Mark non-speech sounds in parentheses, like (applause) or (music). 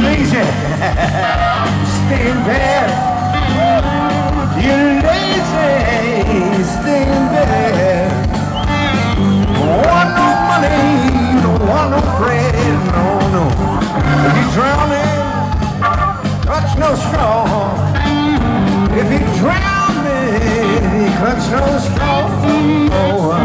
(laughs) lazy. Stay in bed. You're lazy. Stay in bed. Want no money. You don't want no friend. No, no. If you're drowning, clutch no straw. If you're drowning, clutch no straw. Oh,